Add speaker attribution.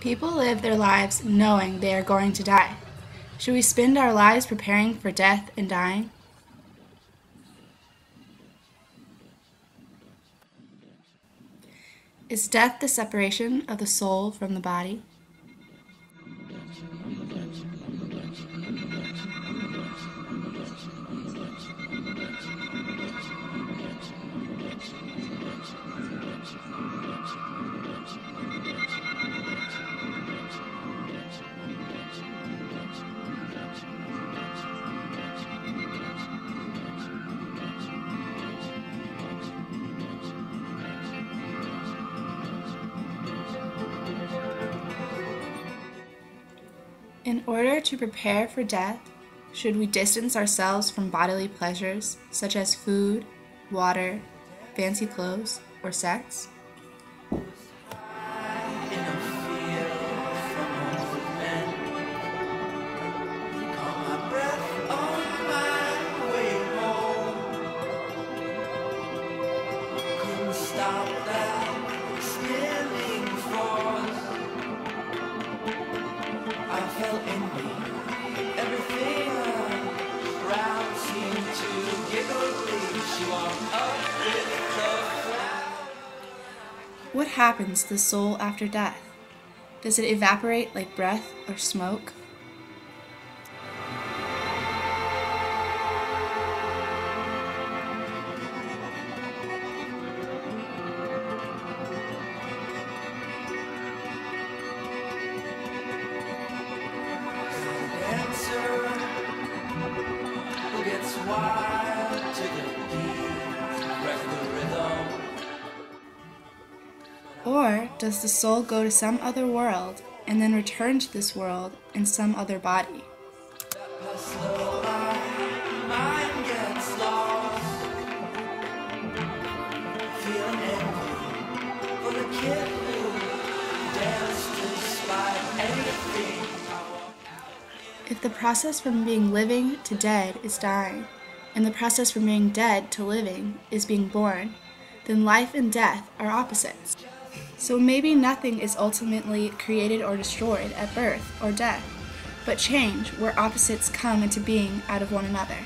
Speaker 1: People live their lives knowing they are going to die. Should we spend our lives preparing for death and dying? Is death the separation of the soul from the body? In order to prepare for death, should we distance ourselves from bodily pleasures such as food, water, fancy clothes, or sex? Happens to the soul after death? Does it evaporate like breath or smoke? Or does the soul go to some other world and then return to this world in some other body? If the process from being living to dead is dying, and the process from being dead to living is being born, then life and death are opposites. So maybe nothing is ultimately created or destroyed at birth or death, but change where opposites come into being out of one another.